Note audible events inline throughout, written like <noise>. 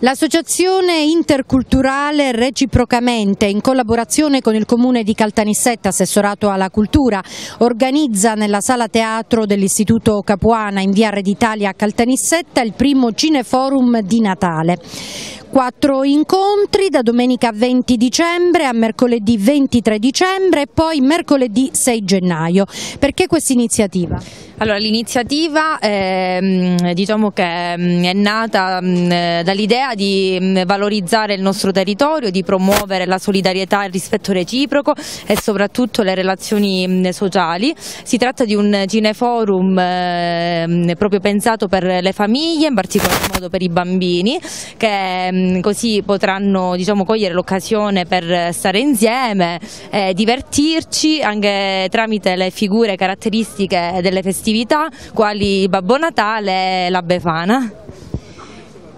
L'associazione interculturale reciprocamente in collaborazione con il comune di Caltanissetta, assessorato alla cultura, organizza nella sala teatro dell'istituto Capuana in via Red Italia a Caltanissetta il primo cineforum di Natale. Quattro incontri da domenica 20 dicembre a mercoledì 23 dicembre e poi mercoledì 6 gennaio. Perché questa iniziativa? Allora, l'iniziativa eh, diciamo che mm, è nata mm, dall'idea di mm, valorizzare il nostro territorio, di promuovere la solidarietà e il rispetto reciproco e soprattutto le relazioni sociali. Si tratta di un cineforum eh, proprio pensato per le famiglie, in particolar modo per i bambini, che così potranno diciamo, cogliere l'occasione per stare insieme, eh, divertirci anche tramite le figure caratteristiche delle festività quali Babbo Natale e la Befana.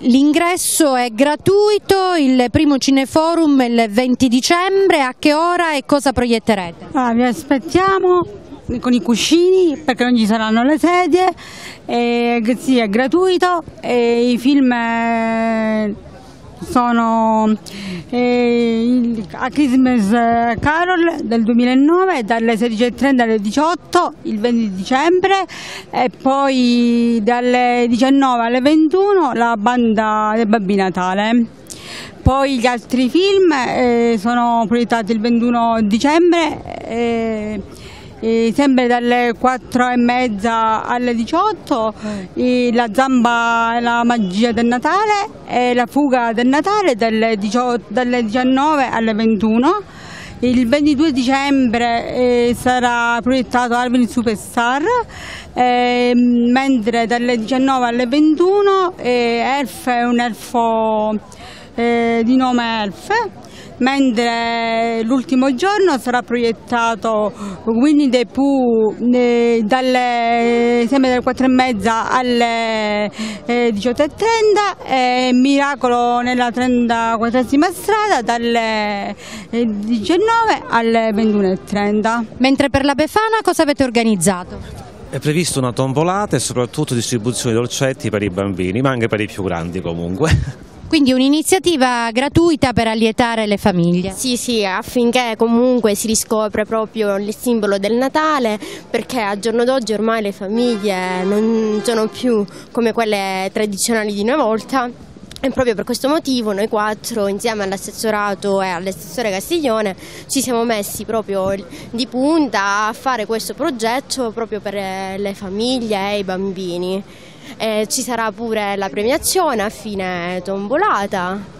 L'ingresso è gratuito, il primo cineforum il 20 dicembre, a che ora e cosa proietterete? Ah, vi aspettiamo con i cuscini perché non ci saranno le sedie, e, sì, è gratuito e i film eh, sono eh, a Christmas Carol del 2009 dalle 16.30 alle 18 il 20 dicembre e poi dalle 19 alle 21 la banda del Babbi Natale. Poi gli altri film eh, sono proiettati il 21 dicembre. Eh, eh, sempre dalle 4 e mezza alle 18, eh, la zamba e la magia del Natale e la fuga del Natale dalle, 18, dalle 19 alle 21. Il 22 dicembre eh, sarà proiettato Alvin Superstar, eh, mentre dalle 19 alle 21 eh, Elf è un elfo eh, di nome Elf mentre l'ultimo giorno sarà proiettato Winnie the Pooh eh, dalle, sempre dalle 4 e mezza alle eh, 18.30 e Miracolo nella 34esima strada dalle eh, 19 alle 21.30. Mentre per la Befana cosa avete organizzato? È previsto una tombolata e soprattutto distribuzione di dolcetti per i bambini, ma anche per i più grandi comunque. <laughs> Quindi un'iniziativa gratuita per allietare le famiglie. Sì, sì, affinché comunque si riscopre proprio il simbolo del Natale, perché a giorno d'oggi ormai le famiglie non sono più come quelle tradizionali di una volta. E proprio per questo motivo noi quattro, insieme all'assessorato e all'assessore Castiglione, ci siamo messi proprio di punta a fare questo progetto proprio per le famiglie e i bambini. Eh, ci sarà pure la premiazione a fine tombolata